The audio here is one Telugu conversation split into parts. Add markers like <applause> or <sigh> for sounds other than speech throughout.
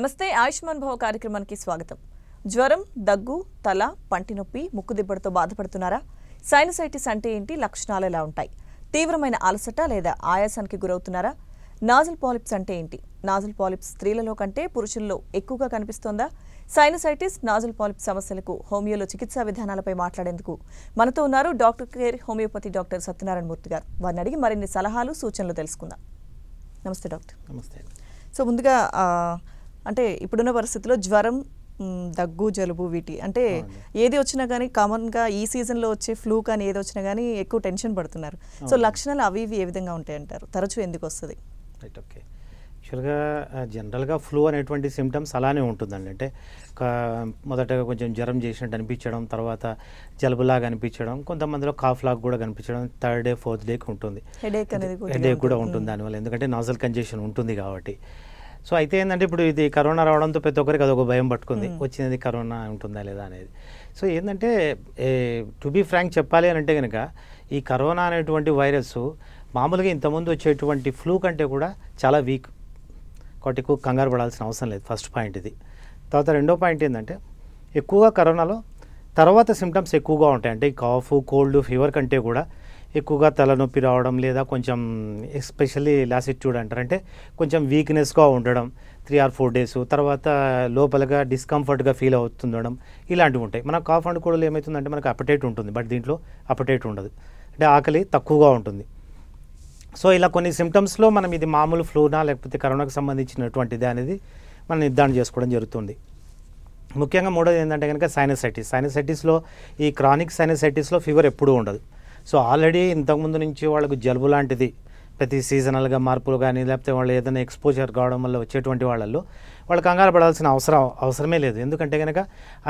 నమస్తే ఆయుష్మాన్ భవ కార్యక్రమానికి స్వాగతం. జ్వరం దగ్గు తల పంటి నొప్పి ముక్కు దిబ్బడితో బాధపడుతున్నారా? సైనసైటిస్ అంటే ఏంటి? లక్షణాలు ఎలా ఉంటాయి? తీవ్రమైన అలసట లేదా ఆయాసానికి గురవుతున్నారా? నాజల్ పాలిప్స్ అంటే ఏంటి? నాజల్ పాలిప్స్ స్త్రీలలో కంటే పురుషుల్లో ఎక్కువగా కనిపిస్తోందా? సైనసైటిస్ నాజల్ పాలిప్స్ సమస్యలకు హోమియోలో చికిత్సా విధానాలపై మాట్లాడేందుకు మనతో ఉన్నారు doctor care homeopathy doctor Satyanarayana Murthy garu. వారిని అడిగి మరిన్ని సలహాలు సూచనలు తెలుసుకుందాం. నమస్తే డాక్టర్. నమస్తే. సో ముందుగా అంటే ఇప్పుడున్న పరిస్థితిలో జ్వరం దగ్గు జలుబు వీటి అంటే ఏది వచ్చినా కానీ కామన్గా ఈ సీజన్లో వచ్చే ఫ్లూ కానీ ఏది వచ్చినా కానీ ఎక్కువ టెన్షన్ పడుతున్నారు. సో లక్షణాలు అవి ఇవి ఏ విధంగా ఉంటాయి అంటారు? తరచూ ఎందుకు వస్తుంది? Right okay. యాక్చువల్గా జనరల్గా ఫ్లూ అనేటువంటి సిమ్టమ్స్ అలానే ఉంటుందండి. అంటే మొదటగా కొంచెం జ్వరం చేసినట్టు అనిపించడం తర్వాత జలుబులాగా అనిపించడం కొంతమందిలో కాఫ్ లాగా కూడా కనిపించడం థర్డ్ డే ఫోర్త్ డేకి ఉంటుంది. హెడేక్ అనేది హెడేక్ కూడా. ఉంటుంది దానివల్ల. ఎందుకంటే నాజల్ కంజెషన్ ఉంటుంది కాబట్టి. సో అయితే ఏంటంటే ఇప్పుడు ఇది కరోనా రావడంతో ప్రతి ఒక్కరికి అదొక భయం పట్టుకుంది. వచ్చినది కరోనా ఉంటుందా లేదా అనేది. సో ఏంటంటే టు బీ ఫ్రాంక్ చెప్పాలి అని అంటే కనుక ఈ కరోనా అనేటువంటి వైరస్ మామూలుగా ఇంతకుముందు వచ్చేటువంటి ఫ్లూ కంటే కూడా చాలా వీక్. కాబట్టి ఎక్కువ కంగారు పడాల్సిన అవసరం లేదు ఫస్ట్ పాయింట్ ఇది. తర్వాత రెండో పాయింట్ ఏంటంటే ఎక్కువగా కరోనాలో తర్వాత సిమ్టమ్స్ ఎక్కువగా ఉంటాయి. అంటే కాఫ్ కోల్డ్ ఫీవర్ కంటే కూడా ఎక్కువగా తలనొప్పి రావడం లేదా కొంచెం ఎస్పెషల్లీ లాసిట్యూడ్ అంటారు. అంటే కొంచెం వీక్నెస్గా ఉండడం త్రీ ఆర్ ఫోర్ డేస్ తర్వాత లోపలగా డిస్కంఫర్ట్గా ఫీల్ అవుతుండడం ఇలాంటివి ఉంటాయి. మన కాఫ్ అండ్ కోల్డ్ ఏమవుతుందంటే మనకు అపటైట్ ఉంటుంది బట్ దీంట్లో అపటైట్ ఉండదు. అంటే ఆకలి తక్కువగా ఉంటుంది. సో ఇలా కొన్ని సిమ్టమ్స్లో మనం ఇది మామూలు ఫ్లూనా లేకపోతే కరోనాకు సంబంధించినటువంటిది అనేది మనం నిర్ధారణ చేసుకోవడం జరుగుతుంది. ముఖ్యంగా మూడోది ఏంటంటే కనుక సైనసైటిస్ సైనసైటిస్లో ఈ క్రానిక్ సైనసైటిస్లో ఫీవర్ ఎప్పుడూ ఉండదు. సో ఆల్రెడీ ఇంతకుముందు నుంచి వాళ్ళకు జలుబు లాంటిది. ప్రతి సీజనల్గా మార్పులు కానీ లేకపోతే వాళ్ళు ఏదైనా ఎక్స్పోజర్ కావడం వల్ల వచ్చేటువంటి వాళ్ళల్లో వాళ్ళు కంగారు పడాల్సిన అవసరం అవసరమే లేదు. ఎందుకంటే కనుక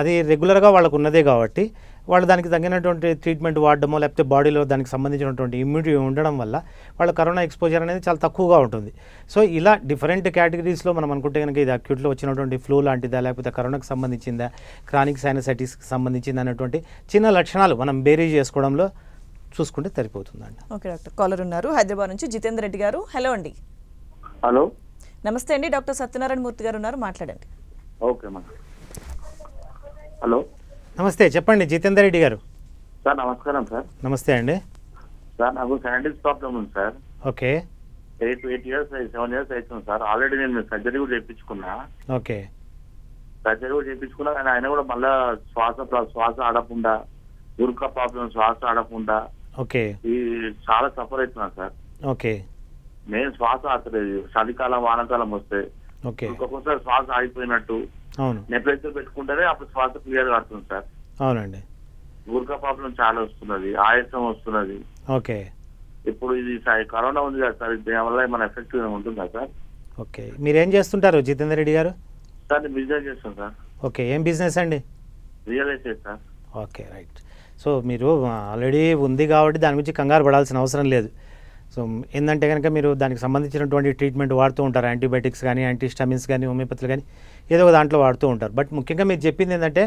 అది రెగ్యులర్గా వాళ్ళకు ఉన్నదే కాబట్టి వాళ్ళు దానికి తగినటువంటి ట్రీట్మెంట్ వాడడమో లేకపోతే బాడీలో దానికి సంబంధించినటువంటి ఇమ్యూనిటీ ఉండడం వల్ల వాళ్ళ కరోనా ఎక్స్పోజర్ అనేది చాలా తక్కువగా ఉంటుంది. సో ఇలా డిఫరెంట్ కేటగిరీస్లో మనం అనుకుంటే కనుక ఇది అక్యూట్లో వచ్చినటువంటి ఫ్లూ లాంటిదా లేకపోతే కరోనాకు సంబంధించిందా క్రానిక్ సైనసైటిస్కి సంబంధించింది అనేటువంటి చిన్న లక్షణాలు మనం బేరీ చేసుకోవడంలో చూసుకుంటే సరిపోతుందండి. Okay doctor. కాలర్ ఉన్నారు. హైదరాబాద్ నుంచి జితేందర్ రెడ్డి గారు. హలో అండి. హలో. నమస్తే అండి. డాక్టర్ సత్యనారాయణ మూర్తి గారు ఉన్నారు. మాట్లాడండి. Okay madam. హలో. నమస్తే. చెప్పండి జితేందర్ రెడ్డి గారు. సార్ నమస్కారం సార్. నమస్తే అండి. సార్ నాకు శానిటైజ్ ప్రాబ్లం ఉంది sir. Okay. Eight eight years seven years అవుతుంది సార్. ఆల్రెడీ నేను సర్జరీ కూడా చేయించుకున్నా. ఓకే. సర్జరీ కూడా చేయించుకున్నా కానీ ఆయన కూడా మళ్ళా శ్వాస శ్వాస ఆడకుండా గురుక ప్రాబ్లం శ్వాస ఆడకుండా ఓకే. చాలా సఫర్ అవుతున్నా సార్. ఓకే. నేను శ్వాస ఆడలేదు చలికాలం వానాకాలం వస్తే ఓకే. ఒక్కొక్కసారి శ్వాస ఆగిపోయినట్టు అవును. నెప్లెక్చర్ పెట్టుకుంటేనే అప్పుడు శ్వాస క్లియర్ ఆడుతుంది సార్. అవునండి. గురుక ప్రాబ్లం చాలా వస్తున్నది. ఆయాసం వస్తున్నది. ఓకే. ఇప్పుడు ఇది కరోనా ఉంది కదా సార్ దీని వల్ల ఏమైనా ఎఫెక్ట్ ఉంటుందా సార్? ఓకే. మీరేం చేస్తుంటారు జితేందర్ రెడ్డి గారు? సార్ బిజినెస్ చేస్తాను సార్. ఓకే. ఏం బిజినెస్ అండి? Real estate sir. Okay right. So మీరు ఆల్రెడీ ఉంది కాబట్టి దాని గురించి కంగారు పడాల్సిన అవసరం లేదు. సో ఏంటంటే కనుక మీరు దానికి సంబంధించినటువంటి ట్రీట్మెంట్ వాడుతూ ఉంటారు. యాంటీబయాటిక్స్ కానీ యాంటీస్టామిన్స్ కానీ హోమియోపతులు కానీ ఏదో ఒక దాంట్లో వాడుతూ ఉంటారు. బట్ ముఖ్యంగా మీరు చెప్పింది ఏంటంటే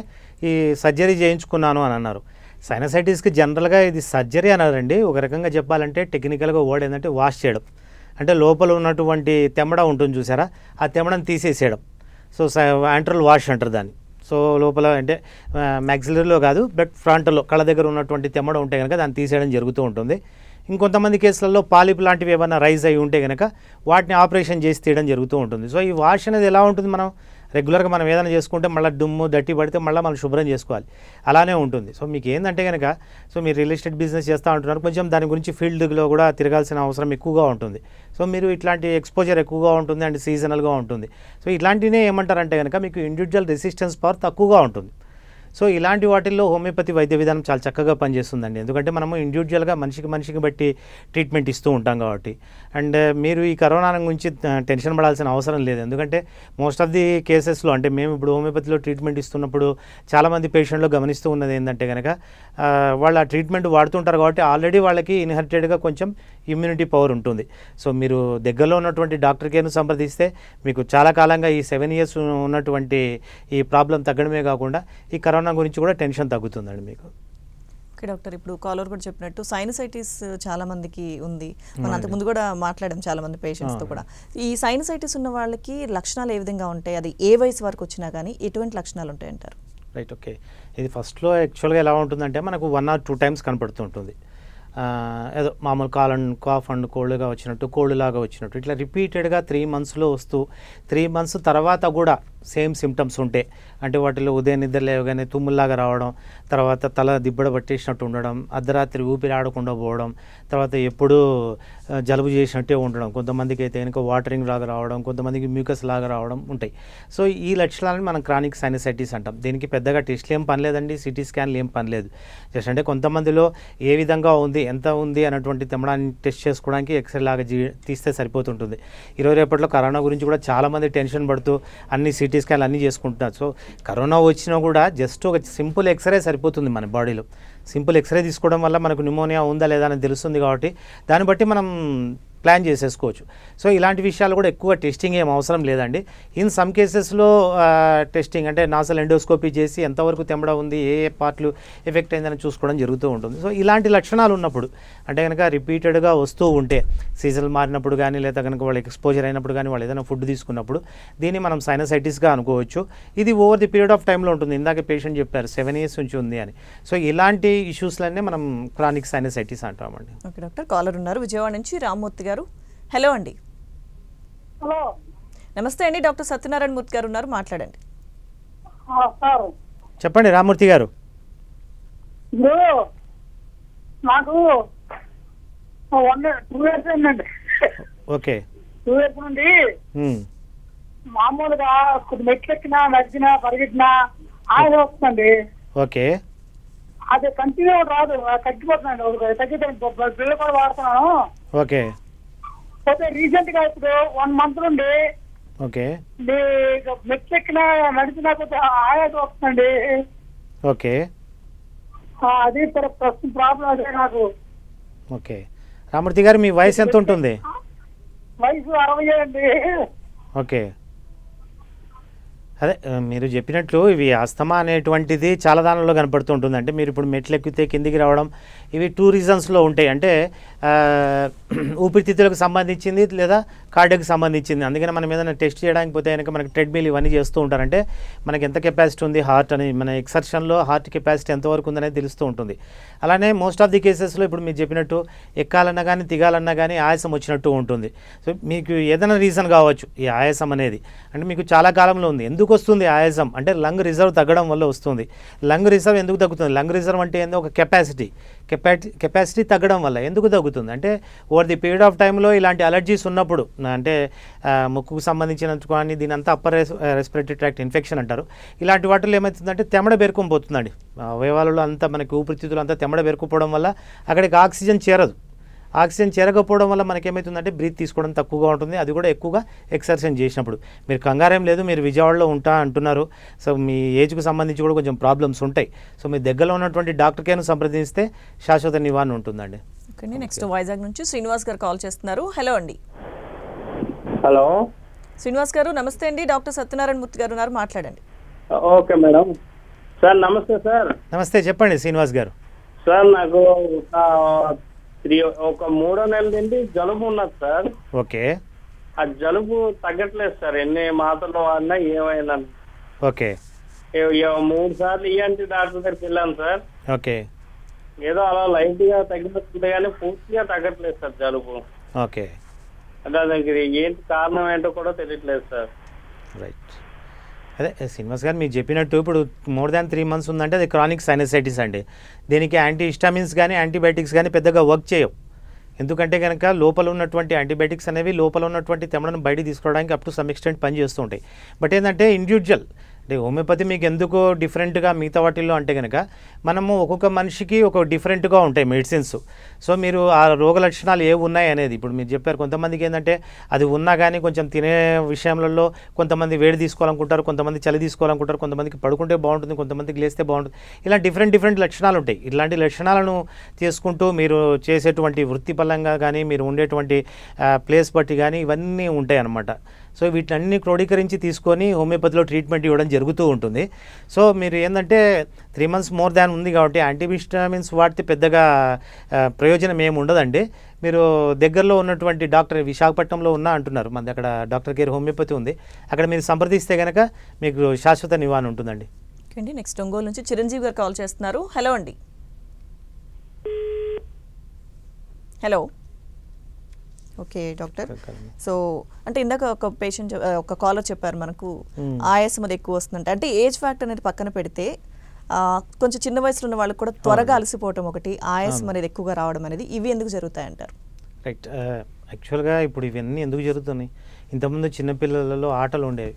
ఈ సర్జరీ చేయించుకున్నాను అని అన్నారు. సైనసైటిస్కి జనరల్గా ఇది సర్జరీ అన్నారండి. ఒక రకంగా చెప్పాలంటే టెక్నికల్గా వర్డ్ ఏంటంటే వాష్ చేయడం. అంటే లోపల ఉన్నటువంటి తెమ్మడ ఉంటుంది చూసారా? ఆ తెమ్మడని తీసేసేయడం. సో యాంట్రల్ వాష్ అంటారు దాన్ని. సో లోపల అంటే మ్యాక్సిలరీలో కాదు బట్ ఫ్రంట్లో కళ్ళ దగ్గర ఉన్నటువంటి తెమ్మడ ఉంటే కనుక దాన్ని తీసేయడం జరుగుతూ ఉంటుంది. ఇంకొంతమంది కేసులలో పాలిప్ లాంటివి ఏమైనా రైజ్ అయి ఉంటే కనుక వాటిని ఆపరేషన్ చేసి తీయడం జరుగుతూ ఉంటుంది. సో ఈ వాష్ అనేది ఎలా ఉంటుంది మనం రెగ్యులర్గా మనం ఏదైనా చేసుకుంటే మళ్ళీ దుమ్ము దట్టి పడితే మళ్ళీ మనం శుభ్రం చేసుకోవాలి. అలానే ఉంటుంది. సో మీకు ఏంటంటే కనుక సో మీరు రియల్ ఎస్టేట్ బిజినెస్ చేస్తూ ఉంటున్నారు. కొంచెం దాని గురించి ఫీల్డ్లో కూడా తిరగాల్సిన అవసరం ఎక్కువగా ఉంటుంది. సో మీరు ఇట్లాంటి ఎక్స్పోజర్ ఎక్కువగా ఉంటుంది అండ్ సీజనల్గా ఉంటుంది. సో ఇట్లాంటినే ఏమంటారంటే కనుక మీకు ఇండివిజువల్ రెసిస్టెన్స్ పవర్ తక్కువగా ఉంటుంది. సో ఇలాంటి వాటిల్లో హోమియోపతి వైద్య విధానం చాలా చక్కగా పనిచేస్తుందండి. ఎందుకంటే మనము ఇండివిజువల్గా మనిషికి మనిషికి బట్టి ట్రీట్మెంట్ ఇస్తూ ఉంటాం కాబట్టి. అండ్ మీరు ఈ కరోనా గురించి టెన్షన్ పడాల్సిన అవసరం లేదు. ఎందుకంటే మోస్ట్ ఆఫ్ ది కేసెస్లో అంటే మేము ఇప్పుడు హోమియోపతిలో ట్రీట్మెంట్ ఇస్తున్నప్పుడు చాలామంది పేషెంట్లు గమనిస్తూ ఉన్నది ఏంటంటే కనుక వాళ్ళు ఆ ట్రీట్మెంట్ వాడుతుంటారు కాబట్టి ఆల్రెడీ వాళ్ళకి ఇన్హెరిటెడ్గా కొంచెం ఇమ్యూనిటీ పవర్ ఉంటుంది. సో మీరు దగ్గరలో ఉన్నటువంటి డాక్టర్ కేర్ను సంప్రదిస్తే మీకు చాలా కాలంగా ఈ సెవెన్ ఇయర్స్ ఉన్నటువంటి ఈ ప్రాబ్లం తగ్గడమే కాకుండా ఈ కరోనా గురించి కూడా టెన్షన్ తగ్గుతుందండి మీకు. ఓకే డాక్టర్ ఇప్పుడు కాలర్ కూడా చెప్పినట్టు సైనసైటిస్ చాలా మందికి ఉంది. మనం అంతకు ముందు కూడా మాట్లాడాం చాలా మంది పేషెంట్స్తో కూడా. ఈ సైనసైటిస్ ఉన్న వాళ్ళకి లక్షణాలు ఏ విధంగా ఉంటాయి? అది ఏ వయసు వరకు వచ్చినా కానీ ఎటువంటి లక్షణాలు ఉంటాయి అంటారు రైట్ ఓకే. ఇది ఫస్ట్లో యాక్చువల్గా ఎలా ఉంటుందంటే మనకు వన్ ఆర్ టూ టైమ్స్ కనపడుతూ ఉంటుంది. ఆ, ఏదో మామూలు కాల్ అండ్ కాఫ్ అండ్ కోల్డ్గా వచ్చినట్టు కోల్డ్ లాగా వచ్చినట్టు ఇట్లా రిపీటెడ్గా త్రీ మంత్స్లో వస్తూ త్రీ మంత్స్ తర్వాత కూడా సేమ్ సిమ్టమ్స్ ఉంటే అంటే వాటిలో ఉదయం నిద్ర లేవగానే తుమ్ముల్లాగా రావడం తర్వాత తల దిబ్బడ పట్టేసినట్టు ఉండడం అర్ధరాత్రి ఊపిరి ఆడకుండా పోవడం తర్వాత ఎప్పుడూ జలుబు చేసినట్టే ఉండడం కొంతమందికి అయితే కనుక వాటరింగ్ లాగా రావడం కొంతమందికి మ్యూకస్ లాగా రావడం ఉంటాయి. సో ఈ లక్షణాలను మనం క్రానిక్ సైనసైటిస్ అంటాం. దీనికి పెద్దగా టెస్ట్లు ఏం పనిలేదండి సిటీ స్కాన్లు ఏం పనిలేదు జస్ట్ అంటే కొంతమందిలో ఏ విధంగా ఉంది ఎంత ఉంది అన్నటువంటి తెమ్మడాన్ని టెస్ట్ చేసుకోవడానికి ఎక్స్రే లాగా తీస్తే సరిపోతుంటుంది. ఈరోజు రేపట్లో కరోనా గురించి కూడా చాలామంది టెన్షన్ పడుతూ అన్ని సిటీ స్కాన్లు అన్నీ చేసుకుంటున్నారు. సో కరోనా వచ్చినా కూడా జస్ట్ ఒక సింపుల్ ఎక్స్రే సరిపోతుంది మన బాడీలో. సింపుల్ ఎక్స్రే తీసుకోవడం వల్ల మనకు న్యూమోనియా ఉందా లేదా అని తెలుస్తుంది కాబట్టి దాన్ని బట్టి మనం ప్లాన్ చేసేసుకోవచ్చు. సో ఇలాంటి విషయాలు కూడా ఎక్కువ టెస్టింగ్ ఏం అవసరం లేదండి. ఇన్ సమ్ కేసెస్లో టెస్టింగ్ అంటే నాసల్ ఎండోస్కోపీ చేసి ఎంతవరకు తెమ్మడ ఉంది ఏ ఏ పార్ట్లు ఎఫెక్ట్ అయిందని చూసుకోవడం జరుగుతూ ఉంటుంది. సో ఇలాంటి లక్షణాలు ఉన్నప్పుడు అంటే కనుక రిపీటెడ్గా వస్తూ ఉంటే సీజన్ మారినప్పుడు కానీ లేదా కనుక వాళ్ళు ఎక్స్పోజర్ అయినప్పుడు కానీ వాళ్ళు ఏదైనా ఫుడ్ తీసుకున్నప్పుడు దీన్ని మనం సైనసైటిస్గా అనుకోవచ్చు. ఇది ఓవర్ ది పీరియడ్ ఆఫ్ టైంలో ఉంటుంది. ఇందాక పేషెంట్ చెప్పారు సెవెన్ ఇయర్స్ నుంచి ఉంది అని. సో ఇలాంటి ఇష్యూస్లన్నీ మనం క్రానిక్ సైనసైటిస్ అంటామండి. Okay doctor. కాలర్ ఉన్నారు. విజయవాడ నుంచి రామ్మూర్తి గారు. హలో అండి. హలో నమస్తే అండి డాక్టర్ సత్యనారాయణ మూర్తి గారు ఉన్నారు మాట్లాడండి. చెప్పండి రామూర్తి గారు. నాకు వన్ టూ ఇయర్స్ అయిందండి. ఓకే. టూ ఇయర్స్ నుండి ఉమ్. మామూలుగా కొద్ది మెట్లు ఎక్కినా నడిచినా పరిగెట్టినా ఆయన వస్తుందండి. ఓకే. అది కంటిన్యూ రాదు తగ్గిపోతుందండి ఒక తగ్గిపోతుంది. బిల్లు కూడా వాడుతున్నాను. ఓకే. పోతే రీసెంట్గా ఇప్పుడు వన్ మంత్ నుండి ఓకే. ఎక్కినా నడిచినా కొద్ది ఆయాస వస్తుందండి. ఓకే. అది ప్ర- ప్రస్తుతం ప్రాబ్లం అదే నాకు. ఓకే. రామూర్తి గారు మీ వయసు ఎంత ఉంటుంది? వయసు అరవై అండి. ఓకే. అదే మీరు చెప్పినట్లు ఇవి అస్తమా అనేటువంటిది చాలా దానిలో కనపడుతూ ఉంటుంది అంటే మీరు ఇప్పుడు మెట్లు ఎక్కితే కిందికి రావడం ఇవి టూ రీజన్స్లో ఉంటాయి. అంటే <clears throat> ఊపిరితిత్తులకు సంబంధించింది లేదా కార్డియోకి సంబంధించింది. అందుకని మనం ఏదైనా టెస్ట్ చేయడానికి పోతే కనుక మనకి ట్రెడ్మిల్ ఇవన్నీ చేస్తూ ఉంటారంటే మనకి ఎంత కెపాసిటీ ఉంది హార్ట్ అని మన ఎక్సర్షన్లో హార్ట్ కెపాసిటీ ఎంతవరకు ఉందనేది తెలుస్తూ ఉంటుంది. అలానే మోస్ట్ ఆఫ్ ది కేసెస్లో ఇప్పుడు మీరు చెప్పినట్టు ఎక్కాలన్నా కానీ దిగాలన్నా కానీ ఆయాసం వచ్చినట్టు ఉంటుంది. సో మీకు ఏదైనా రీజన్ కావచ్చు ఈ ఆయాసం అనేది. అంటే మీకు చాలా కాలంలో ఉంది. ఎందుకు వస్తుంది ఆయాసం అంటే లంగ్ రిజర్వ్ తగ్గడం వల్ల వస్తుంది. లంగ్ రిజర్వ్ ఎందుకు తగ్గుతుంది? లంగ్ రిజర్వ్ అంటే ఏందో? ఒక కెపాసిటీ. కెపాసిటీ కెపాసిటీ తగ్గడం వల్ల ఎందుకు తగ్గుతుంది? అంటే ఓవర్ ది పీరియడ్ ఆఫ్ టైంలో ఇలాంటి అలర్జీస్ ఉన్నప్పుడు అంటే ముక్కుకు సంబంధించిన కానీ దీని అంతా అప్పర్ రెస్పిరేటరీ ట్రాక్ట్ ఇన్ఫెక్షన్ అంటారు. ఇలాంటి వాటిలో ఏమవుతుందంటే తెమ్మడ బెరుకుని పోతుందండి అవయవాలలో అంతా మనకి ఊపిరితిత్తులు అంతా తెమ్మడ బెరుకుపోవడం వల్ల అక్కడికి ఆక్సిజన్ చేరదు. ఆక్సిజన్ చేరకపోవడం వల్ల మనకి ఏమవుతుందంటే బ్రీత్ తీసుకోవడం తక్కువగా ఉంటుంది. అది కూడా ఎక్కువగా ఎక్సర్సైజ్ చేసినప్పుడు. మీరు కంగారేం లేదు మీరు విజయవాడలో ఉంటా అంటున్నారు. సో మీ ఏజ్కు సంబంధించి కూడా కొంచెం ప్రాబ్లమ్స్ ఉంటాయి. సో మీ దగ్గరలో ఉన్నటువంటి డాక్టర్ కేర్ను సంప్రదిస్తే శాశ్వత నివారణ ఉంటుందండి. నెక్స్ట్ వైజాగ్ నుంచి శ్రీనివాస్ గారు కాల్ చేస్తున్నారు. హలో అండి. హలో. శ్రీనివాస్ గారు నమస్తే అండి. డాక్టర్ సత్యనారాయణ మూర్తి గారు ఉన్నారు. మాట్లాడండి. Okay madam. సార్ నమస్తే సార్. నమస్తే చెప్పండి శ్రీనివాస్ గారు. సార్ నాకు త్రీ ఒక మూడో నెలల నుండి జలుబు ఉన్నది సార్. ఓకే. ఆ జలుబు తగ్గట్లేదు సార్. ఎన్ని మాత్రలు వాడినా ఏమైనా. ఓకే. మూడు సార్లు ఈఎన్టీ డాక్టర్ దగ్గరికి వెళ్ళాను సార్. ఓకే. ఏదో అలా లైట్గా తగ్గిపోతుంది కానీ పూర్తిగా తగ్గట్లేదు సార్ జలుబు. ఓకే. అంటే దానికి ఏంటి కారణం ఏంటో కూడా తెలియట్లేదు సార్. రైట్. అదే శ్రీనివాస్ గారు మీరు చెప్పినట్టు ఇప్పుడు మోర్ దాన్ త్రీ మంత్స్ ఉందంటే అది క్రానిక్ సైనసైటిస్ అండి. దీనికి యాంటీ హిస్టామిన్స్ కానీ యాంటీబయాటిక్స్ కానీ పెద్దగా వర్క్ చేయవు. ఎందుకంటే కనుక లోపల ఉన్నటువంటి యాంటీబయాటిక్స్ అనేవి లోపల ఉన్నటువంటి తెమడను బయట తీసుకోవడానికి అప్ టు సమ్ ఎక్స్టెంట్ పనిచేస్తుంటాయి బట్ ఏంటంటే ఇండివిజువల్ అంటే హోమియోపతి మీకు ఎందుకు డిఫరెంట్గా మిగతా వాటిల్లో అంటే కనుక మనము ఒక్కొక్క మనిషికి ఒక డిఫరెంట్గా ఉంటాయి మెడిసిన్స్. సో మీరు ఆ రోగ లక్షణాలు ఏ ఉన్నాయి అనేది ఇప్పుడు మీరు చెప్పారు కొంతమందికి ఏంటంటే అది ఉన్నా కానీ కొంచెం తినే విషయంలో కొంతమంది వేడి తీసుకోవాలనుకుంటారు కొంతమంది చలి తీసుకోవాలనుకుంటారు కొంతమందికి పడుకుంటే బాగుంటుంది కొంతమందికి లేస్తే బాగుంటుంది. ఇలా డిఫరెంట్ డిఫరెంట్ లక్షణాలు ఉంటాయి. ఇలాంటి లక్షణాలను తీసుకుంటూ మీరు చేసేటువంటి వృత్తిపరంగా కానీ మీరు ఉండేటువంటి ప్లేస్ బట్టి కానీ ఇవన్నీ ఉంటాయి అన్నమాట సో వీటిని క్రోడీకరించి తీసుకొని హోమియోపతిలో ట్రీట్మెంట్ ఇవ్వడం జరుగుతూ ఉంటుంది. సో మీరు ఏంటంటే త్రీ మంత్స్ మోర్ దాన్ ఉంది కాబట్టి యాంటీవిస్టామిన్స్ వాడితే పెద్దగా ప్రయోజనం ఏమి ఉండదండి. మీరు దగ్గరలో ఉన్నటువంటి డాక్టర్ విశాఖపట్నంలో ఉన్నా అంటున్నారు. మనది అక్కడ డాక్టర్ కేర్ హోమియోపతి ఉంది. అక్కడ మీరు సంప్రదిస్తే కనుక మీకు శాశ్వత నివారణ ఉంటుందండి. ఓకే అండి నెక్స్ట్ ఒంగోలు నుంచి చిరంజీవి గారు కాల్ చేస్తున్నారు. హలో అండి. హలో. Okay doctor. సో అంటే ఇందాక ఒక పేషెంట్ ఒక కాలర్ చెప్పారు మనకు. ఆయాసం అది ఎక్కువ వస్తుందంటే. అంటే ఏజ్ ఫ్యాక్టర్ అనేది పక్కన పెడితే కొంచెం చిన్న వయసులో ఉన్న వాళ్ళకి కూడా త్వరగా అలసిపోవటం ఒకటి ఆయాసం అనేది ఎక్కువగా రావడం అనేది ఇవి ఎందుకు జరుగుతాయంటారు? రైట్ యాక్చువల్గా ఇప్పుడు ఇవన్నీ ఎందుకు జరుగుతున్నాయి? ఇంతకుముందు చిన్నపిల్లలలో ఆటలు ఉండేవి.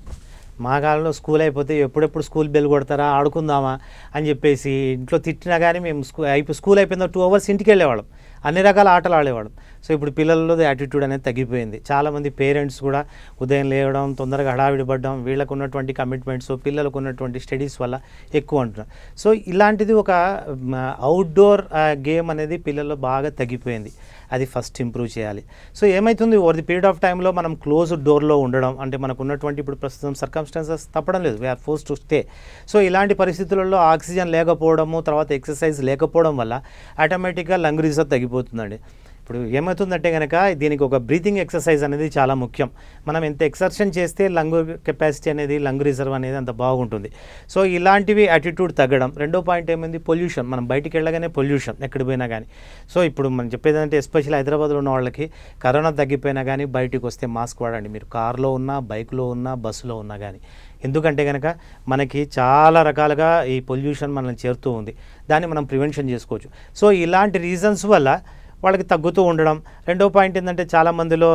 మా కాలంలో స్కూల్ అయిపోతే ఎప్పుడెప్పుడు స్కూల్ బెల్ కొడతారా ఆడుకుందామా అని చెప్పేసి ఇంట్లో తిట్టినా కానీ మేము స్కూల్ అయిపో స్కూల్ అయిపోయిన టూ అవర్స్ ఇంటికి వెళ్ళేవాళ్ళం. అన్ని రకాల ఆటలు ఆడేవాళ్ళం. సో ఇప్పుడు పిల్లల్లో యాటిట్యూడ్ అనేది తగ్గిపోయింది. చాలామంది పేరెంట్స్ కూడా ఉదయం లేవడం తొందరగా హడావిడి పడడం వీళ్ళకు ఉన్నటువంటి కమిట్మెంట్స్ పిల్లలకు ఉన్నటువంటి స్టడీస్ వల్ల ఎక్కువ అంటున్నారు. సో ఇలాంటిది ఒక అవుట్డోర్ గేమ్ అనేది పిల్లల్లో బాగా తగ్గిపోయింది. అది ఫస్ట్ ఇంప్రూవ్ చేయాలి. సో ఏమవుతుంది ఓవర్ ది పీరియడ్ ఆఫ్ టైంలో మనం క్లోజ్ డోర్లో ఉండడం అంటే మనకు ఉన్నటువంటి ఇప్పుడు ప్రస్తుతం సర్కమ్స్టాన్సెస్ తప్పడం లేదు. We are force to stay so ఇలాంటి పరిస్థితులలో ఆక్సిజన్ లేకపోవడము తర్వాత ఎక్సర్సైజ్ లేకపోవడం వల్ల ఆటోమేటిక్గా లంగ్ రిజర్వ్ తగ్గిపోతుందండి. ఇప్పుడు ఏమవుతుందంటే కనుక దీనికి ఒక బ్రీతింగ్ ఎక్సర్సైజ్ అనేది చాలా ముఖ్యం. మనం ఎంత ఎక్సర్షన్ చేస్తే లంగ్ కెపాసిటీ అనేది లంగ్ రిజర్వ్ అనేది అంత బాగుంటుంది. సో ఇలాంటివి యాటిట్యూడ్ తగ్గడం. రెండో పాయింట్ ఏమైంది? పొల్యూషన్ మనం బయటికి వెళ్ళగానే పొల్యూషన్ ఎక్కడ పోయినా కానీ సో ఇప్పుడు మనం చెప్పేది అంటే ఎస్పెషల్ హైదరాబాద్లో ఉన్న వాళ్ళకి కరోనా తగ్గిపోయినా కానీ బయటికి వస్తే మాస్క్ వాడండి. మీరు కార్లో ఉన్నా బైక్లో ఉన్నా బస్సులో ఉన్నా కానీ ఎందుకంటే కనుక మనకి చాలా రకాలుగా ఈ పొల్యూషన్ మనల్ని చేరుతూ ఉంది. దాన్ని మనం ప్రివెన్షన్ చేసుకోవచ్చు. సో ఇలాంటి రీజన్స్ వల్ల వాళ్ళకి తగ్గుతూ ఉండడం. రెండో పాయింట్ ఏంటంటే చాలా మందిలో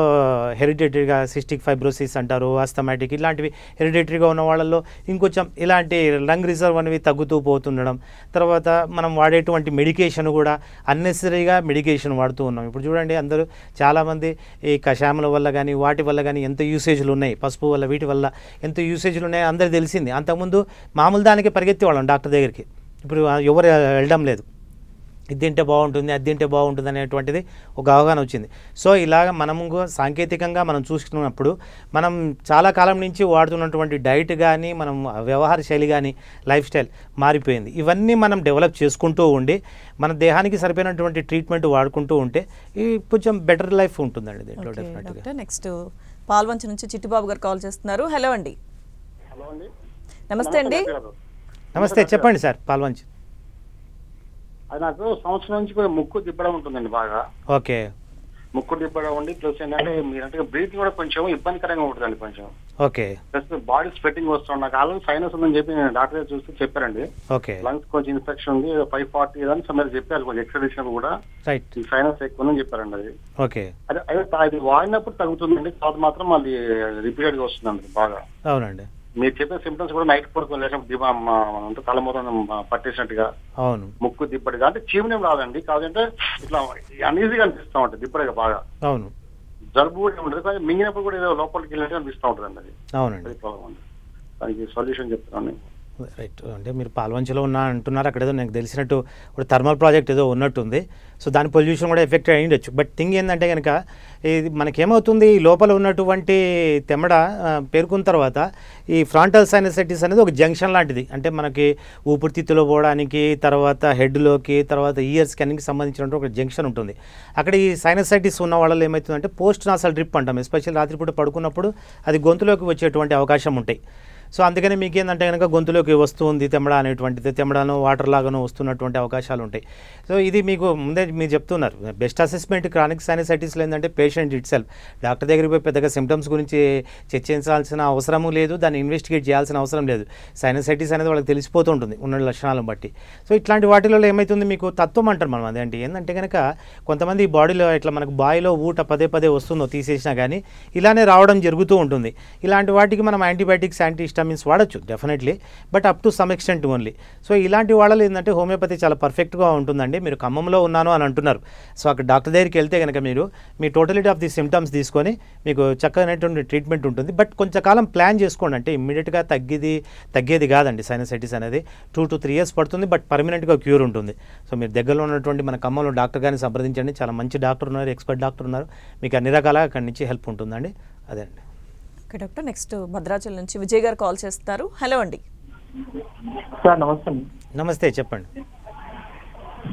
హెరిడిటరీగా సిస్టిక్ ఫైబ్రోసిస్ అంటారు ఆస్తమాటిక్ ఇలాంటివి హెరిడిటరీగా ఉన్న వాళ్ళల్లో ఇంకొంచెం ఇలాంటి లంగ్ రిజర్వ్ అనేవి తగ్గుతూ పోతుండడం. తర్వాత మనం వాడేటువంటి మెడికేషన్ కూడా అన్నెసరీగా మెడికేషన్ వాడుతూ ఉన్నాం. ఇప్పుడు చూడండి అందరూ చాలామంది ఈ కషాయముల వల్ల కానీ వాటి వల్ల కానీ ఎంత యూసేజ్లు ఉన్నాయి పసుపు వల్ల వీటి వల్ల ఎంత యూసేజ్లు ఉన్నాయి అందరికి తెలిసింది. అంతకుముందు మామూలు దానికి పరిగెత్తేవాళ్ళం డాక్టర్ దగ్గరికి. ఇప్పుడు ఎవరు వెళ్ళడం లేదు. ఇది తింటే బాగుంటుంది అది తింటే బాగుంటుంది అనేటువంటిది ఒక అవగాహన వచ్చింది. సో ఇలాగ మనము సాంకేతికంగా మనం చూసుకున్నప్పుడు మనం చాలా కాలం నుంచి వాడుతున్నటువంటి డైట్ కానీ మనం వ్యవహార శైలి కానీ లైఫ్ స్టైల్ మారిపోయింది. ఇవన్నీ మనం డెవలప్ చేసుకుంటూ ఉండి మన దేహానికి సరిపోయినటువంటి ట్రీట్మెంట్ వాడుకుంటూ ఉంటే ఈ కొంచెం బెటర్ లైఫ్ ఉంటుందండి దీంట్లో ఓకే డెఫినెట్గా. నెక్స్ట్ పాల్వంచ నుంచి చిట్టిబాబు గారు కాల్ చేస్తున్నారు. హలో అండి. హలో అండి. నమస్తే అండి. నమస్తే చెప్పండి సార్ పాల్వంచి. అది నాకు సంవత్సరం నుంచి కూడా ముక్కు దిబ్బడం ఉంటుందండి బాగా. ఓకే. ముక్కు దిబ్బడం ఉండి ప్లస్ ఏంటంటే మీరంటే బ్రీతింగ్ కూడా కొంచెం ఇబ్బందికరంగా ఉంటుందండి కొంచెం. ఓకే. ప్లస్ బాడీ స్వెట్టింగ్ వస్తుంది నాకు ఆల్రెడీ సైనస్ ఉందని చెప్పి నేను డాక్టర్ గారు చూస్తే చెప్పారండి. ఓకే. లంగ్స్ కొంచెం ఇన్ఫెక్షన్ ఉంది ఫైవ్ ఫార్టీ అని సో మీరు చెప్పారు కొంచెం ఇచ్చినప్పుడు కూడా. రైట్ సైనస్ ఎక్కువ ఉందని చెప్పారండి అది. ఓకే. అదే అదే అది వాడినప్పుడు తగ్గుతుందండి తర్వాత మాత్రం మళ్ళీ రిపీటెడ్గా వస్తుందండి బాగా. అవునండి. మీరు చెప్పే సిమ్టమ్స్ కూడా నైట్ పడుకొని లేచినప్పుడు తలమూతం పట్టేసినట్టుగా. అవును. ముక్కు దిబ్బడిగా అంటే చీమనేం రాదండి. కాదంటే ఇట్లా అన్ఈజీగా అనిపిస్తా ఉంటుంది దిబ్బడిగా బాగా. అవును. జలుబు కూడా ఉండదు కానీ మింగినప్పుడు కూడా ఏదో లోపలికి వెళ్ళినట్టు అనిపిస్తూ ఉంటుంది అది. అవునండి. అది ప్రాబ్లం అండి. దానికి సొల్యూషన్ చెప్తున్నాను రైట్ అంటే మీరు పాల్వంచలో ఉన్నా అంటున్నారు అక్కడ ఏదో నాకు తెలిసినట్టు ఒక థర్మల్ ప్రాజెక్ట్ ఏదో ఉన్నట్టుంది. సో దాని పొల్యూషన్ కూడా ఎఫెక్ట్ అయ్యి ఉండొచ్చు. బట్ థింగ్ ఏంటంటే కనుక ఇది మనకేమవుతుంది ఈ లోపల ఉన్నటువంటి తెమ్మడ పేర్కొన్న పేరుకున్న తర్వాత ఈ ఫ్రాంటల్ సైనసైటిస్ అనేది ఒక జంక్షన్ లాంటిది. అంటే మనకి ఊపిరితిత్తులో పోవడానికి తర్వాత హెడ్లోకి తర్వాత ఇయర్ స్కానింగ్కి సంబంధించినటువంటి ఒక జంక్షన్ ఉంటుంది. అక్కడ ఈ సైనసైటిస్ ఉన్న వాళ్ళలో ఏమవుతుందంటే పోస్ట్ నాసల్ డ్రిప్ అంటాం. ఎస్పెషల్ రాత్రిపూట పడుకున్నప్పుడు అది గొంతులోకి వచ్చేటువంటి అవకాశం ఉంటాయి. సో అందుకని మీకు ఏంటంటే కనుక గొంతులోకి వస్తుంది తెమ్మడ అనేటువంటిది తెమ్మడను వాటర్ లాగాను వస్తున్నటువంటి అవకాశాలు ఉంటాయి సో ఇది మీకు ముందే మీరు చెప్తున్నారు. బెస్ట్ అసెస్మెంట్ క్రానిక్ సైనసైటిస్లో ఏంటంటే పేషెంట్ ఇట్ సెల్ఫ్ డాక్టర్ దగ్గరికి పోయి పెద్దగా సిమ్టమ్స్ గురించి చర్చించాల్సిన అవసరము లేదు దాన్ని ఇన్వెస్టిగేట్ చేయాల్సిన అవసరం లేదు. సైనసైటిస్ అనేది వాళ్ళకి తెలిసిపోతూ ఉంటుంది ఉన్న లక్షణాలను బట్టి. సో ఇట్లాంటి వాటిలో ఏమవుతుంది మీకు తత్వం అంటారు మనం అదేంటి? ఏంటంటే కనుక కొంతమంది బాడీలో ఇట్లా మనకు బాయిలో ఊట పదే పదే వస్తుందో తీసేసినా కానీ ఇలానే రావడం జరుగుతూ ఉంటుంది. ఇలాంటి వాటికి మనం యాంటీబయాటిక్స్ యాంటీ హిస్టామిన్స్ వాడచ్చు definitely but up to some extent only so ఇలాంటి వాళ్ళలో ఏంటంటే హోమియోపతి చాలా పర్ఫెక్ట్గా ఉంటుందండి. మీరు ఖమ్మంలో ఉన్నాను అని అంటున్నారు. సో అక్కడ డాక్టర్ దగ్గరికి వెళ్తే కనుక మీరు మీ టోటలిటీ ఆఫ్ ది సిమ్టమ్స్ తీసుకొని మీకు చక్కనటువంటి ట్రీట్మెంట్ ఉంటుంది. బట్ కొంతకాలం ప్లాన్ చేసుకోండి. అంటే ఇమ్మీడియట్గా తగ్గేది తగ్గేది కాదండి సైనసైటిస్ అనేది. టూ టు త్రీ ఇయర్స్ పడుతుంది బట్ పర్మనెంట్గా క్యూర్ ఉంటుంది. సో మీరు దగ్గరలో ఉన్నటువంటి మన ఖమ్మంలో డాక్టర్ గారిని సంప్రదించండి. చాలా మంచి డాక్టర్ ఉన్నారు ఎక్స్పర్ట్ డాక్టర్ ఉన్నారు. మీకు అన్ని రకాల అక్కడి నుంచి హెల్ప్ ఉంటుందండి. అదే అండి. Okay doctor. నెక్స్ట్ భద్రాచలం నుంచి విజయ్ గారు కాల్ చేస్తున్నారు. హలో అండి. సార్ నమస్తే. అండి. నమస్తే చెప్పండి.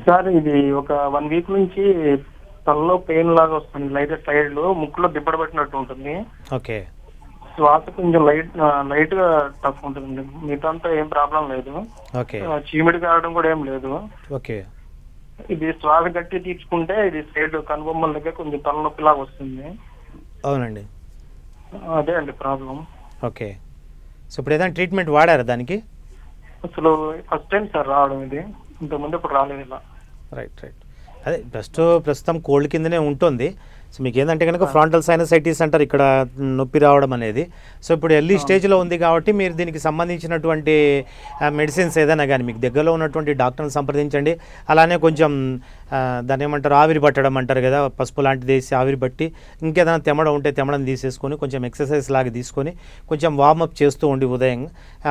సార్ ఇది ఒక వన్ వీక్ నుంచి తలలో పెయిన్ లాగా వస్తుంది. లైట్ సైడ్లో ముక్కులో దిబ్బడ పెట్టినట్టు ఉంటుంది. ఓకే. శ్వాస కొంచెం లైట్ లైట్గా టఫ్ ఉంటుంది. మిగతా అంతా ఏం ప్రాబ్లం లేదు. ఓకే. చీమిడి కావడం కూడా ఏం లేదు. ఓకే. ఇది శ్వాస గట్టి తీసుకుంటే ఇది సైడ్ కనుబొమ్మల దగ్గర కొంచెం తలనొప్పి లాగా వస్తుంది. అవునండి. అదే అండి ప్రాబ్లం ఓకే. సో ఇప్పుడు ఏదైనా ట్రీట్మెంట్ వాడారా దానికి? అసలు ఫస్ట్ టైం సార్ రావడం ఇది. ఇంతకుముందు ఇప్పుడు రాలేదు ఇలా. Right right. అదే బెస్ట్ ప్రస్తుతం కోల్డ్ కిందనే ఉంటుంది. సో మీకు ఏంటంటే కనుక ఫ్రాంటల్ సైనసైటిస్ అంటారు ఇక్కడ నొప్పి రావడం అనేది. సో ఇప్పుడు ఎర్లీ స్టేజ్లో ఉంది కాబట్టి మీరు దీనికి సంబంధించినటువంటి మెడిసిన్స్ ఏదైనా కానీ మీకు దగ్గరలో ఉన్నటువంటి డాక్టర్ని సంప్రదించండి. అలానే కొంచెం ఆ, దాన్ని ఏమంటారు ఆవిరి పట్టడం అంటారు కదా పసుపు లాంటిది వేసి ఆవిరి పట్టి ఇంకేదైనా తెమ్మడం ఉంటే తెమ్మడం తీసేసుకొని కొంచెం ఎక్సర్సైజ్ లాగా తీసుకొని కొంచెం వార్మప్ చేస్తూ ఉండి ఉదయం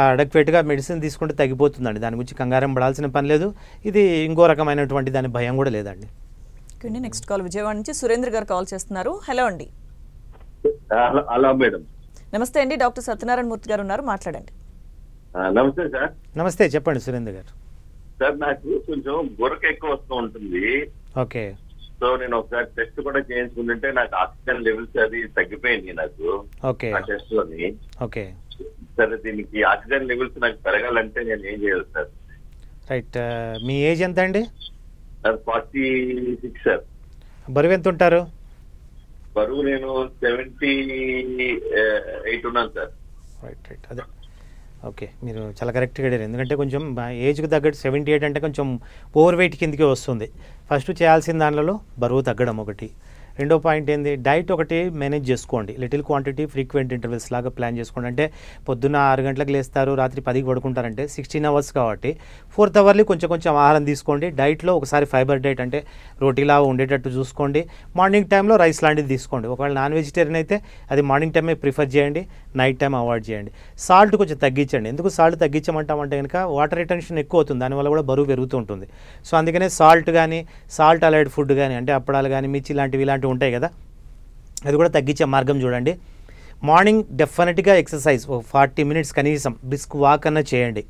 అడక్వేట్గా మెడిసిన్ తీసుకుంటే తగ్గిపోతుందండి. దాని గురించి కంగారం పడాల్సిన పని లేదు. ఇది ఇంకో రకమైనటువంటి దాని భయం కూడా లేదండి. ఓకే నెక్స్ట్ కాల్ విజయవాడ నుంచి సురేంద్ర గారు కాల్ చేస్తున్నారు. హలో అండి. Hello hello madam. నమస్తే అండి. డాక్టర్ సత్యనారాయణ మూర్తి గారు ఉన్నారు. మాట్లాడండి. నమస్తే సార్. నమస్తే చెప్పండి సురేంద్ర గారు. సార్ నాకు కొంచెం గురక ఎక్కువ వస్తూ ఉంటుంది. ఓకే. సో నేను ఒకసారి టెస్ట్ కూడా చేయించుకుంటుంటే నాకు ఆక్సిజన్ లెవెల్స్ అది తగ్గిపోయింది నాకు. ఓకే. ఆ టెస్ట్లోని. ఓకే. సరే దీనికి ఆక్సిజన్ లెవెల్స్ నాకు పెరగాలంటే నేను ఏం చేయాలి సార్? రైట్ మీ ఏజ్ ఎంత అండి సార్ ఫార్టీ సిక్స్ సార్. బరువు ఎంత ఉంటారు బరువు నేను సెవెంటీ ఎయిట్ ఉన్నాను సార్. Right right. అదే. ఓకే మీరు చాలా కరెక్ట్గా అడిగారు. ఎందుకంటే కొంచెం ఏజ్కి తగ్గట్టు సెవెంటీ ఎయిట్ అంటే కొంచెం ఓవర్ వెయిట్ కిందకి వస్తుంది. ఫస్ట్ చేయాల్సిన దానిలో బరువు తగ్గడం ఒకటి. రెండో పాయింట్ ఏంది? డైట్ ఒకటి మేనేజ్ చేసుకోండి. లిటిల్ క్వాంటిటీ ఫ్రీక్వెంట్ ఇంటర్వెల్స్ లాగా ప్లాన్ చేసుకోండి. అంటే పొద్దున్న ఆరు గంటలకు లేస్తారు రాత్రి పదికి పడుకుంటారంటే సిక్స్టీన్ అవర్స్ కాబట్టి ఫోర్త్ అవర్లీ కొంచెం కొంచెం ఆహారం తీసుకోండి. డైట్లో ఒకసారి ఫైబర్ డైట్ అంటే రోటీలా ఉండేటట్టు చూసుకోండి. మార్నింగ్ టైంలో రైస్ లాంటిది తీసుకోండి. ఒకవేళ నాన్ వెజిటేరియన్ అయితే అది మార్నింగ్ టైమే ప్రిఫర్ చేయండి నైట్ టైం అవాయిడ్ చేయండి. సాల్ట్ కొంచెం తగ్గించండి. ఎందుకు సాల్ట్ తగ్గించమంటామంటే కనుక వాటర్ రిటెన్షన్ ఎక్కువ అవుతుంది. దానివల్ల కూడా బరువు పెరుగుతూ ఉంటుంది. సో అందుకనే సాల్ట్ కానీ సాల్ట్ అలైడ్ ఫుడ్ కానీ అంటే అప్పడాలు కానీ మిర్చి లాంటివి ఇలాంటివి ఉంటాయి కదా. అది కూడా తగ్గించే మార్గం చూడండి. మార్నింగ్ డెఫినెట్గా ఎక్సర్సైజ్ ఫార్టీ మినిట్స్ కనీసం బ్రిస్క్ వాక్ అన్న చేయండి.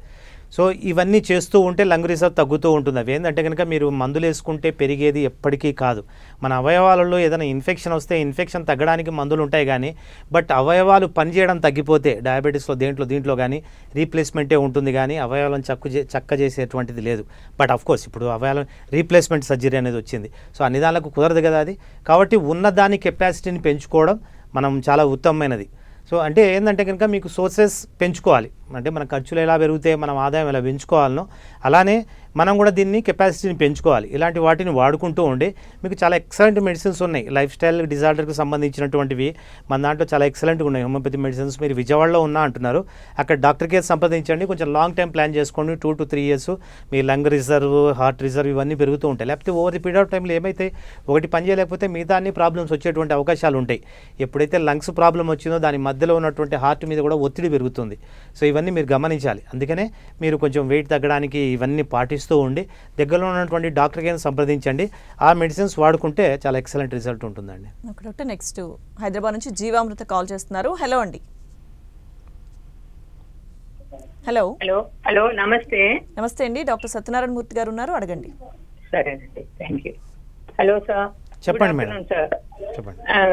సో ఇవన్నీ చేస్తూ ఉంటే లంగ్ రిజర్వ్ తగ్గుతూ ఉంటుంది. అవి ఏంటంటే కనుక మీరు మందులు వేసుకుంటే పెరిగేది ఎప్పటికీ కాదు. మన అవయవాలలో ఏదైనా ఇన్ఫెక్షన్ వస్తే ఇన్ఫెక్షన్ తగ్గడానికి మందులు ఉంటాయి కానీ బట్ అవయవాలు పనిచేయడం తగ్గిపోతే డయాబెటీస్లో దేంట్లో దీంట్లో కానీ రీప్లేస్మెంటే ఉంటుంది కానీ అవయవాలను చక్కు చక్క చేసేటువంటిది లేదు. బట్ అఫ్ కోర్స్ ఇప్పుడు అవయవాల రీప్లేస్మెంట్ సర్జరీ అనేది వచ్చింది. సో అన్ని దానికి కుదరదు కదా అది. కాబట్టి ఉన్న దాని కెపాసిటీని పెంచుకోవడం మనం చాలా ఉత్తమమైనది. సో అంటే ఏంటంటే కనుక మీకు సోర్సెస్ పెంచుకోవాలి. అంటే మన ఖర్చులు ఎలా పెరిగితే మనం ఆదాయం ఎలా పెంచుకోవాలనో అలానే మనం కూడా దీన్ని కెపాసిటీని పెంచుకోవాలి. ఇలాంటి వాటిని వాడుకుంటూ ఉండి మీకు చాలా ఎక్సలెంట్ మెడిసిన్స్ ఉన్నాయి. లైఫ్ స్టైల్ డిజార్డర్కి సంబంధించినటువంటివి మన దాంట్లో చాలా ఎక్సలెంట్గా ఉన్నాయి. హోమియోపతి మెడిసిన్స్ మీరు విజయవాడలో ఉన్నా అంటున్నారు. అక్కడ డాక్టర్ కేర్ సంప్రదించండి. కొంచెం లాంగ్ టైం ప్లాన్ చేసుకోండి. టూ టు త్రీ ఇయర్స్ మీ లంగ్ రిజర్వ్ హార్ట్ రిజర్వ్ ఇవన్నీ పెరుగుతూ ఉంటాయి. లేకపోతే ఓవర్ ది పీరియడ్ ఆఫ్ టైంలో ఏమైతే ఒకటి పని చేయలేకపోతే మిగతా అన్ని ప్రాబ్లమ్స్ వచ్చేటువంటి అవకాశాలు ఉంటాయి. ఎప్పుడైతే లంగ్స్ ప్రాబ్లం వచ్చిందో దాని మధ్యలో ఉన్నటువంటి హార్ట్ మీద కూడా ఒత్తిడి పెరుగుతుంది. సో ఇవన్నీ మీరు గమనించాలి. అందుకనే మీరు కొంచెం వెయిట్ తగ్గడానికి ఇవన్నీ పాటిస్తూ ఉండి దగ్గరలో ఉన్నటువంటి డాక్టర్ గారిని సంప్రదించండి. ఆ మెడిసిన్స్ వాడుకుంటే చాలా ఎక్సలెంట్ రిజల్ట్ ఉంటుందండి. ఒక డాక్టర్ నెక్స్ట్ హైదరాబాద్ నుంచి జీవామృత కాల్ చేస్తున్నారు. హలో అండి. హలో హలో హలో నమస్తే. నమస్తే అండి. డాక్టర్ సత్యనారాయణ మూర్తి గారు ఉన్నారు. అడగండి. సరేనండి థ్యాంక్ యూ హలో సార్ చెప్పండి మేడం. సార్ చెప్పండి. ఆ,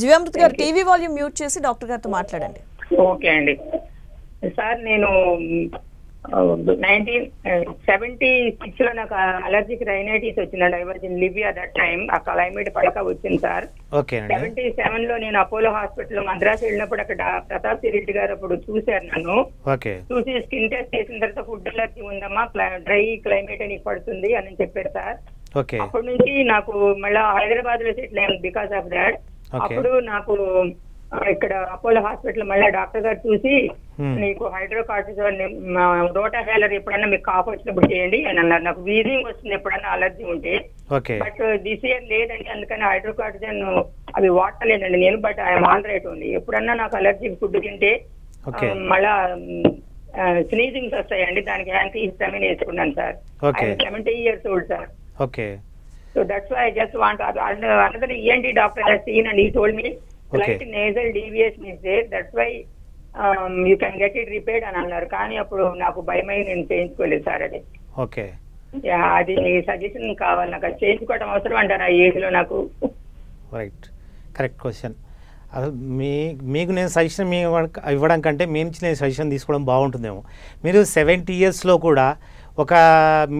జీవామృత గారు టీవీ వాల్యూమ్ మ్యూట్ చేసి డాక్టర్ గారితో మాట్లాడండి. ఓకే అండి. సార్ నేను నైన్టీన్ సెవెంటీ సిక్స్లో నాకు allergic rhinitis was in Libya that time ఆ క్లైమేట్ పడక వచ్చింది సార్. సెవెంటీ సెవెన్లో నేను అపోలో హాస్పిటల్ మద్రాసు వెళ్ళినప్పుడు అక్కడ ప్రతాప్ రెడ్డి గారు అప్పుడు చూశారు నన్ను. ఓకే. చూసి స్కిన్ టెస్ట్ చేసిన తర్వాత ఫుడ్ అలర్జీ ఉందమ్మా డ్రై క్లైమేట్ అని పడుతుంది అని చెప్పారు సార్. ఓకే. అప్పటి నుంచి నాకు మళ్ళా హైదరాబాద్లో సెటిల్ అయ్యాను బికాస్ ఆఫ్ దాట్. అప్పుడు నాకు ఇక్కడ అపోలో హాస్పిటల్ మళ్ళీ డాక్టర్ గారు చూసి Hmm. నీకు హైడ్రోకార్టిజోన్ రోటా హేలర్ ఎప్పుడైనా మీకు కాఫ్ వచ్చినప్పుడు చేయండి అని అన్నారు. నాకు వీజింగ్ వస్తుంది ఎప్పుడైనా అలర్జీ ఉంటే. బట్ దిస్ ఇయర్ లేదండి అందుకని హైడ్రోకార్టిజన్ అవి వాడలేదండి నేను బట్ ఐఎమ్ ఆల్ రైట్ ఉంది. ఎప్పుడన్నా నాకు అలర్జీ ఫుడ్ తింటే మళ్ళా స్నీజింగ్స్ వస్తాయండి. దానికి యాంటీ హిస్టమిన్ వేసుకున్నాను sir. Seventy years old sir. Okay So that's why I just want another ENT doctor has seen and he told me slight nasal deviation is there that's why you can get it repaired అని అన్నారు. కానీ అప్పుడు నాకు భయమై నేను చేయించుకోలేదు సార్ అది. ఓకే. అది సజెషన్ కావాలి. నాకు అది చేయించుకోవడం అవసరం అంటారు ఆ ఏజ్లో నాకు. రైట్ కరెక్ట్ క్వశ్చన్ అసలు మీ మీకు నేను సజెషన్ మీ ఇవ్వడం కంటే మీ నుంచి నేను సజెషన్ తీసుకోవడం బాగుంటుందేమో. మీరు సెవెంటీ ఇయర్స్లో కూడా ఒక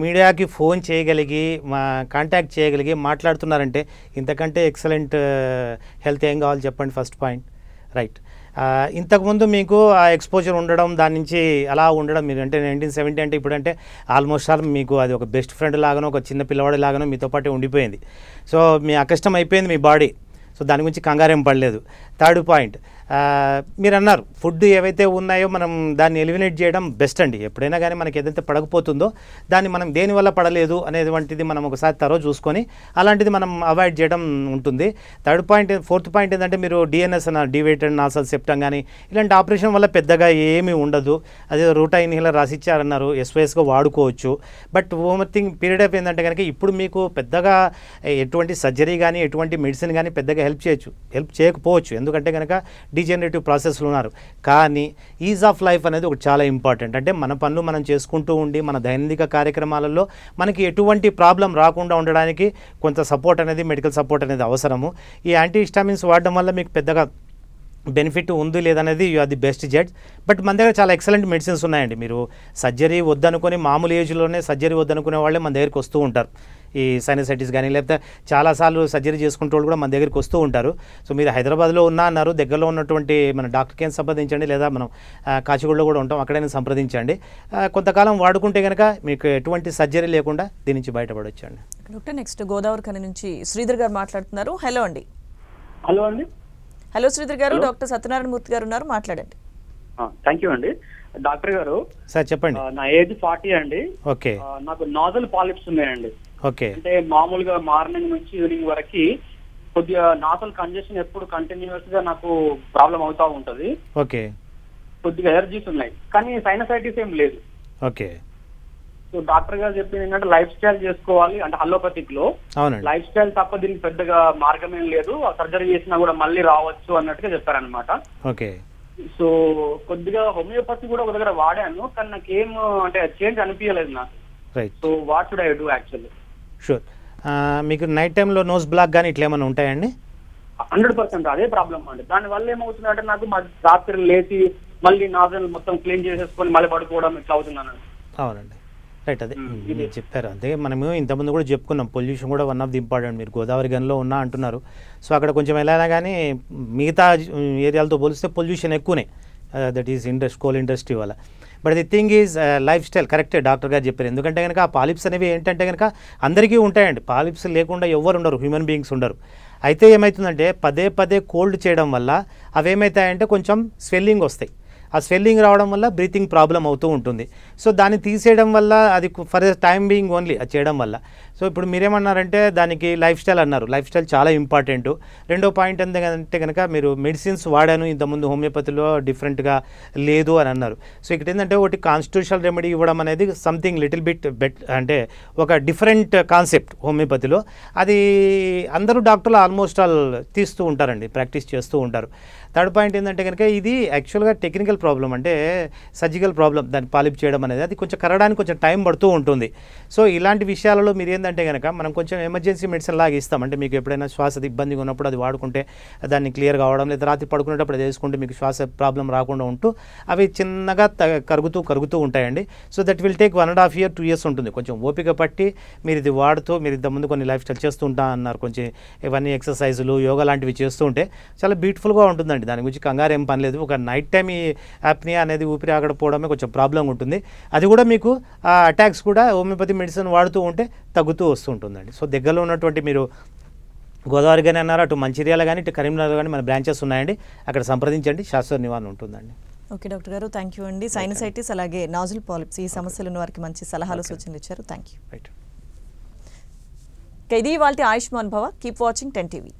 మీడియాకి ఫోన్ చేయగలిగి మా కాంటాక్ట్ చేయగలిగి మాట్లాడుతున్నారంటే ఇంతకంటే ఎక్సలెంట్ హెల్త్ ఏం కావాలి చెప్పండి ఫస్ట్ పాయింట్. రైట్. ఇంతకుముందు మీకు ఆ ఎక్స్పోజర్ ఉండడం దాని నుంచి అలా ఉండడం మీరు అంటే నైన్టీన్ సెవెంటీ అంటే ఇప్పుడంటే ఆల్మోస్ట్ ఆల్ మీకు అది ఒక బెస్ట్ ఫ్రెండ్ లాగానో ఒక చిన్న పిల్లవాడి లాగానో మీతో పాటు ఉండిపోయింది. సో మీ అకష్టం అయిపోయింది మీ బాడీ. సో దాని గురించి కంగారేం పడలేదు. థర్డ్ పాయింట్ మీరు అన్నారు ఫుడ్ ఏవైతే ఉన్నాయో మనం దాన్ని ఎలిమినేట్ చేయడం బెస్ట్ అండి. ఎప్పుడైనా కానీ మనకి ఏదైతే పడకపోతుందో దాన్ని మనం దేనివల్ల పడలేదు అనేటువంటిది మనం ఒకసారి తరో చూసుకొని అలాంటిది మనం అవాయిడ్ చేయడం ఉంటుంది. థర్డ్ పాయింట్ ఫోర్త్ పాయింట్ ఏంటంటే మీరు డిఎన్ఎస్ అన్న డివేటెడ్ నాసల్ సెప్టం కానీ ఇలాంటి ఆపరేషన్ వల్ల పెద్దగా ఏమీ ఉండదు. అదే రూటా ఇన్హీలర్ రాసిచ్చారన్నారు ఎస్వైఎస్గా వాడుకోవచ్చు. But over thing period of ఏంటంటే కనుక ఇప్పుడు మీకు పెద్దగా ఎటువంటి సర్జరీ కానీ ఎటువంటి మెడిసిన్ కానీ పెద్దగా హెల్ప్ చేయొచ్చు హెల్ప్ చేయకపోవచ్చు. ఎందుకంటే కనుక డిజనరేటివ్ ప్రాసెస్లు ఉన్నారు. కానీ ఈజ్ ఆఫ్ లైఫ్ అనేది ఒకటి చాలా ఇంపార్టెంట్ అంటే మన పనులు మనం చేసుకుంటూ ఉండి మన దైనందిక కార్యక్రమాలలో మనకి ఎటువంటి ప్రాబ్లం రాకుండా ఉండడానికి కొంత సపోర్ట్ అనేది మెడికల్ సపోర్ట్ అనేది అవసరము. ఈ యాంటీ హిస్టామిన్స్ వాడడం వల్ల మీకు పెద్దగా బెనిఫిట్ ఉంది లేదనేది you are the best judge but మన దగ్గర చాలా ఎక్సలెంట్ మెడిసిన్స్ ఉన్నాయండి. మీరు సర్జరీ వద్దనుకొని మామూలు ఏజ్లోనే సర్జరీ వద్దనుకునే వాళ్ళే మన దగ్గరికి వస్తూ ఉంటారు. ఈ సైనసైటిస్ కానీ లేకపోతే చాలాసార్లు సర్జరీ చేసుకుంటే వాళ్ళు కూడా మన దగ్గరికి వస్తూ ఉంటారు. సో మీరు హైదరాబాద్లో ఉన్నా అన్నారు దగ్గరలో ఉన్నటువంటి మన డాక్టర్కి ఏం సంప్రదించండి లేదా మనం కాచిగూడలో కూడా ఉంటాం అక్కడైనా సంప్రదించండి. కొంతకాలం వాడుకుంటే కనుక మీకు ఎటువంటి సర్జరీ లేకుండా దీని నుంచి బయటపడొచ్చండి. డాక్టర్ నెక్స్ట్ గోదావరి ఖని నుంచి శ్రీధర్ గారు మాట్లాడుతున్నారు. హలో అండి. హలో అండి. హలో శ్రీధర్ గారు డాక్టర్ సత్యనారాయణ మూర్తి గారు ఉన్నారు మాట్లాడండి. థ్యాంక్ యూ అండి. డాక్టర్ గారు సార్ చెప్పండి. నా ఏజ్ ఫార్టీ అండి. ఓకే. నాకు నాజల్ పాలిప్స్ ఉన్నాయండి. ఓకే. అంటే మామూలుగా మార్నింగ్ నుంచి ఈవినింగ్ వరకు కొద్దిగా నాసల్ కంజెషన్ ఎప్పుడు కంటిన్యూస్గా నాకు ప్రాబ్లం అవుతా ఉంటది. ఓకే. కొద్దిగా ఎలర్జీస్ ఉన్నాయి. కానీ సైనసైటిస్ ఏం లేదు. ఓకే. సో డాక్టర్ గారు చెప్పింది ఏంటంటే లైఫ్ స్టైల్ చేసుకోవాలి అంటే అలోపతిక్లో లైఫ్ స్టైల్ తప్ప దీనికి పెద్దగా మార్గం ఏం లేదు. సర్జరీ చేసినా కూడా మళ్ళీ రావచ్చు అన్నట్టుగా చెప్పారనమాట ఓకే. సో కొద్దిగా హోమియోపతి కూడా ఒక దగ్గర వాడాను కానీ నాకేం అంటే చేంజ్ అనిపించలేదు నాకు. Right. So what should I do actually? Sure. మీకు నైట్ టైంలో నోస్ బ్లాక్ కానీ ఇట్లా ఏమైనా ఉంటాయండి? హండ్రెడ్ పర్సెంట్ అదే ప్రాబ్లం అండి. దాని వల్ల ఏమవుతుందంటే నాకు మా రాత్రి లేచి మళ్ళీ నాజల్ మొత్తం క్లీన్ చేసేసుకొని మళ్ళీ పడుకోవడం ఇట్లా అవుతున్నాను అవునండి. రైట్ అదే. చెప్పారు. అంతే మనము ఇంతకుముందు కూడా చెప్పుకున్నాం పొల్యూషన్ కూడా వన్ ఆఫ్ ది ఇంపార్టెంట్ మీరు గోదావరి గనిలో ఉన్నా అంటున్నారు. సో అక్కడ కొంచెం ఎలా కానీ మిగతా ఏరియాలతో పోలిస్తే పొల్యూషన్ ఎక్కువనే. That is industry coal industry వల్ల. But the thing is lifestyle కరెక్టే డాక్టర్ గారు చెప్పారు. ఎందుకంటే కనుక ఆ పాలిప్స్ అనేవి ఏంటంటే కనుక అందరికీ ఉంటాయండి. పాలిప్స్ లేకుండా ఎవరు ఉండరు హ్యూమన్ బీయింగ్స్ ఉండరు. అయితే ఏమవుతుందంటే పదే పదే కోల్డ్ చేయడం వల్ల అవి ఏమవుతాయంటే కొంచెం స్వెల్లింగ్ వస్తాయి. ఆ స్వెల్లింగ్ రావడం వల్ల బ్రీతింగ్ ప్రాబ్లం అవుతూ ఉంటుంది. సో దాన్ని తీసేయడం వల్ల అది ఫర్ టైం బీయింగ్ ఓన్లీ అది చేయడం వల్ల. సో ఇప్పుడు మీరేమన్నారంటే దానికి లైఫ్ స్టైల్ అన్నారు. లైఫ్ స్టైల్ చాలా ఇంపార్టెంట్ రెండో పాయింట్ అంటే కనుక మీరు మెడిసిన్స్ వాడాను ఇంతకుముందు హోమియోపతిలో డిఫరెంట్గా లేదు అని అన్నారు. సో ఇక్కడ ఏంటంటే ఒకటి కాన్స్టిట్యూషనల్ రెమెడీ ఇవ్వడం అనేది సంథింగ్ లిటిల్ బిట్ బెట్ అంటే ఒక డిఫరెంట్ కాన్సెప్ట్ హోమియోపతిలో అది అందరూ డాక్టర్లు ఆల్మోస్ట్ ఆల్ తీస్తూ ఉంటారండి ప్రాక్టీస్ చేస్తూ ఉంటారు. థర్డ్ పాయింట్ ఏంటంటే కనుక ఇది యాక్చువల్గా టెక్నికల్ ప్రాబ్లం అంటే సర్జికల్ ప్రాబ్లం దాన్ని పాలిప్ చేయడం అనేది అది కొంచెం కరడానికి కొంచెం టైం పడుతూ ఉంటుంది. సో ఇలాంటి విషయాలలో మీరు ఏంటంటే కనుక మనం కొంచెం ఎమర్జెన్సీ మెడిసిన్ లాగా ఇస్తాం. అంటే మీకు ఎప్పుడైనా శ్వాస ఇబ్బందిగా ఉన్నప్పుడు అది వాడుకుంటే దాన్ని క్లియర్ కావడం లేదా రాత్రి పడుకునేటప్పుడు అది వేసుకుంటే మీకు శ్వాస ప్రాబ్లం రాకుండా ఉంటూ అవి చిన్నగా త కరుగుతూ కరుగుతూ ఉంటాయండి. So that will take one and half year two years ఉంటుంది. కొంచెం ఓపిక పట్టి మీరు ఇది వాడుతూ మీరు ఇంతకుముందు కొన్ని లైఫ్ స్టైల్ చేస్తూ ఉంటా అన్నారు. కొంచెం ఇవన్నీ ఎక్సర్సైజులు యోగా లాంటివి చేస్తూ ఉంటే చాలా బ్యూటిఫుల్గా ఉంటుందండి. దాని గురించి కంగారు ఏం పని లేదు. ఒక నైట్ టైం ఈ యాప్నియా అనేది ఊపిరి ఆగకపోవడమే కొంచెం ప్రాబ్లం ఉంటుంది. అది కూడా మీకు ఆ అటాక్స్ కూడా హోమియోపతి మెడిసిన్ వాడుతూ ఉంటే తగ్గుతూ వస్తూ ఉంటుందండి సో దగ్గరలో ఉన్నటువంటి మీరు గోదావరి కానీ అన్నారు అటు మంచిర్యాల కానీ ఇటు కరీంనగర్ కానీ మన బ్రాంచెస్ ఉన్నాయండి. అక్కడ సంప్రదించండి. శాశ్వత నివారణ ఉంటుందండి. Okay doctor garu. Thank you అండి. సైనసైటిస్ అలాగే నాజుల్ పాలిప్స్ ఈ సమస్యలు ఉన్న వారికి మంచి సలహాలు సూచనలు ఇచ్చారు. Thank you. ఇది వాళ్ళ ఆయుష్మాన్ భవ. Keep watching ten TV